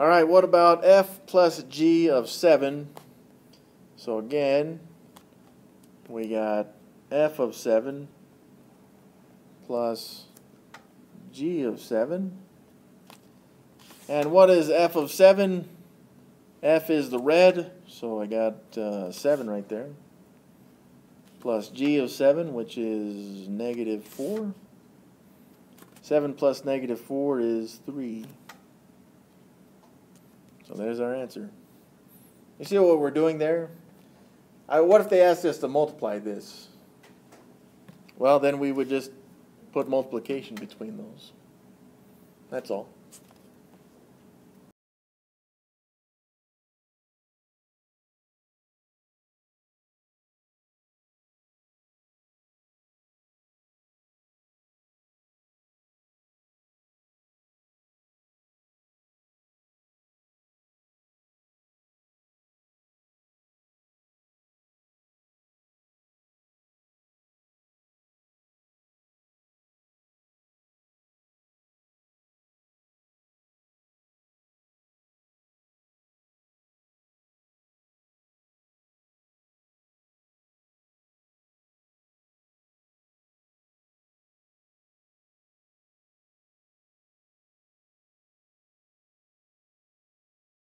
All right, what about f plus g of 7? So again, we got f of 7 plus g of 7. And what is f of 7? f is the red, so I got uh, 7 right there. Plus g of 7, which is negative 4. 7 plus negative 4 is 3. So there's our answer. You see what we're doing there? I, what if they asked us to multiply this? Well, then we would just put multiplication between those. That's all.